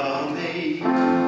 amazed.